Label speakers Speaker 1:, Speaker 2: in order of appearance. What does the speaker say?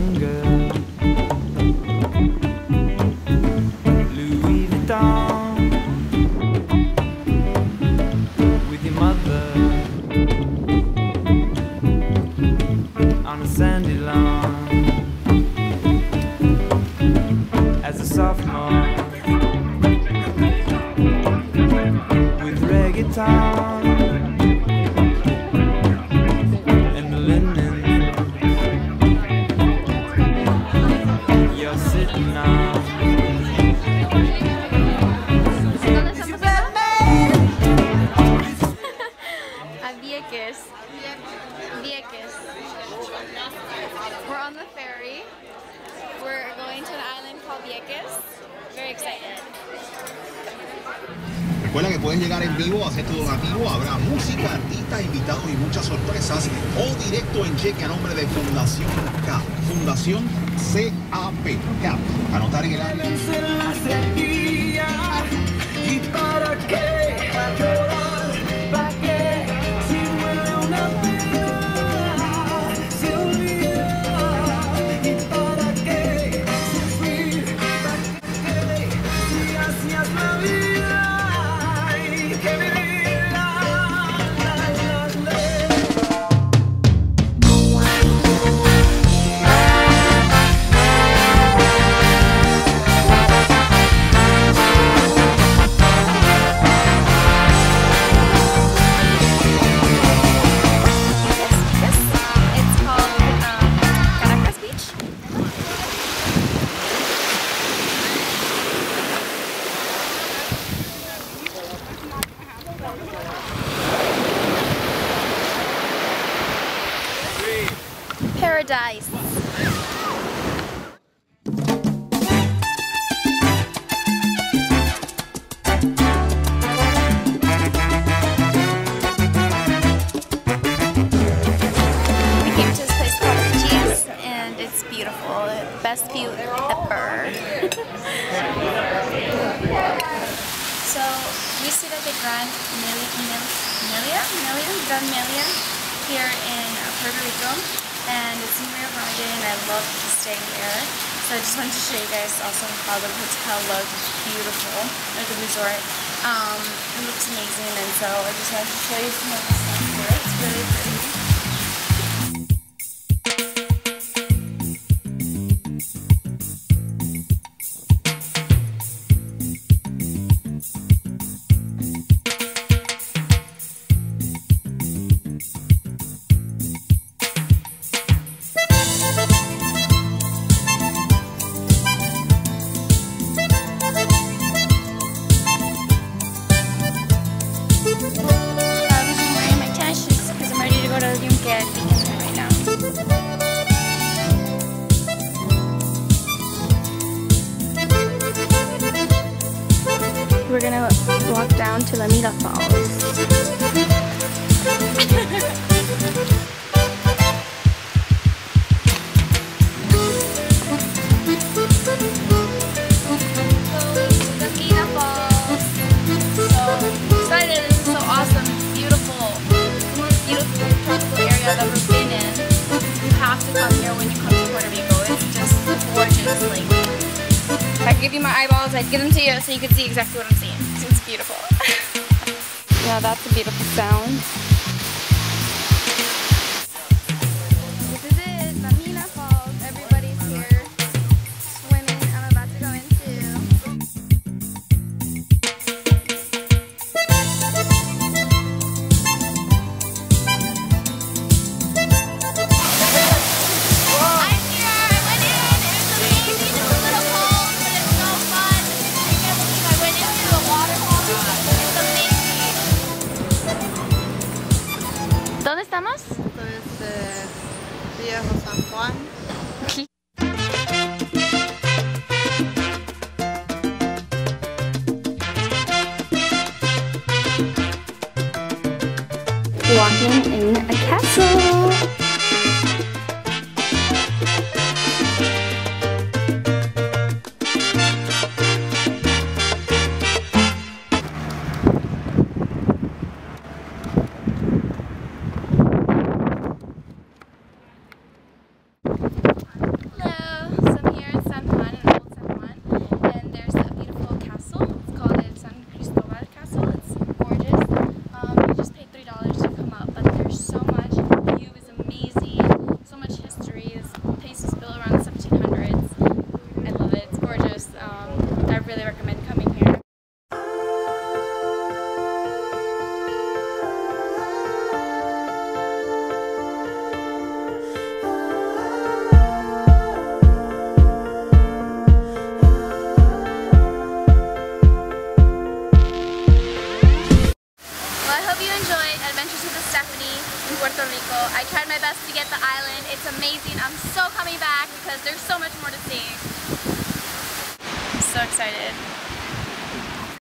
Speaker 1: younger. Louis Vuitton with your mother on
Speaker 2: a sandy lawn as a sophomore with reggaeton.
Speaker 3: Recuerda que puedes llegar en vivo, hacer tu donativo, habrá música, artistas, invitados y muchas sorpresas. O directo en cheque a nombre de Fundación K. Fundación CAP. CAP. Anotar en el área.
Speaker 2: It's beautiful. Best view ever. so we sit at the Grand Melia, Melia, Grand Melia here in Puerto Rico, and it's in Rio and I love to stay here. So I just wanted to show you guys also how the hotel looks. It's beautiful, or the resort. Um, it looks amazing, and so I just wanted to show you some of the stuff here. It's really pretty. Like, if I give you my eyeballs, I'd give them to you so you could see exactly what I'm seeing. It's beautiful. Yeah, that's a beautiful sound. In a castle. gorgeous. Um, I really recommend coming here. Puerto Rico. I tried my best to get the island. It's amazing. I'm so coming back because there's so much more to see so excited.